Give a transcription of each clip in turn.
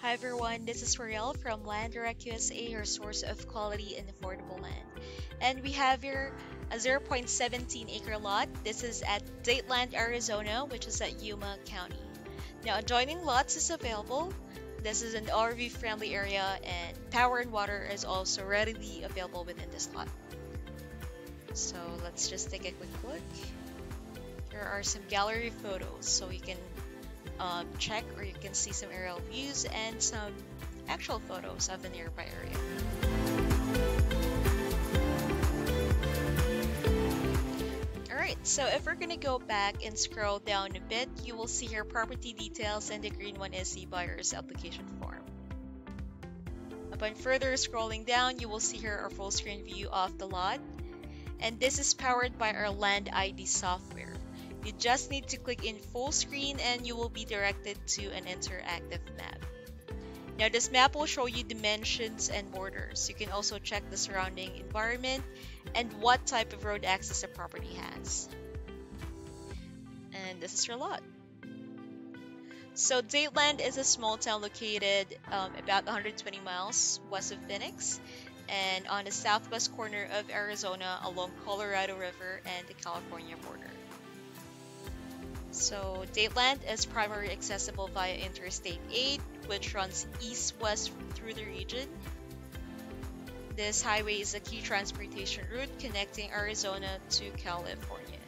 Hi everyone, this is Riel from Land Direct USA, your source of quality and affordable land. And we have here a 0.17 acre lot. This is at Dateland, Arizona, which is at Yuma County. Now, adjoining lots is available. This is an RV friendly area, and power and water is also readily available within this lot. So, let's just take a quick look. Here are some gallery photos, so you can um, check or you can see some aerial views and some actual photos of the nearby area. Alright, so if we're gonna go back and scroll down a bit, you will see here property details and the green one is the buyer's application form. Upon further scrolling down, you will see here our full screen view of the lot. And this is powered by our Land ID software. You just need to click in full screen and you will be directed to an interactive map. Now this map will show you dimensions and borders. You can also check the surrounding environment and what type of road access the property has. And this is your lot. So Dateland is a small town located um, about 120 miles west of Phoenix and on the southwest corner of Arizona along Colorado River and the California border. So Dateland is primarily accessible via Interstate 8, which runs east-west through the region. This highway is a key transportation route connecting Arizona to California.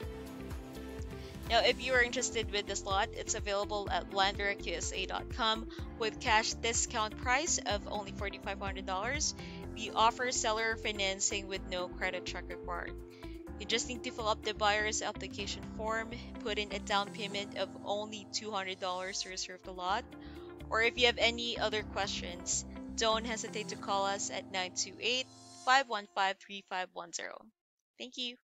Now, if you are interested with this lot, it's available at landdirectusa.com with cash discount price of only $4,500. We offer seller financing with no credit check required. You just need to fill up the buyer's application form, put in a down payment of only $200 to reserve the lot, or if you have any other questions, don't hesitate to call us at 928 515 3510. Thank you.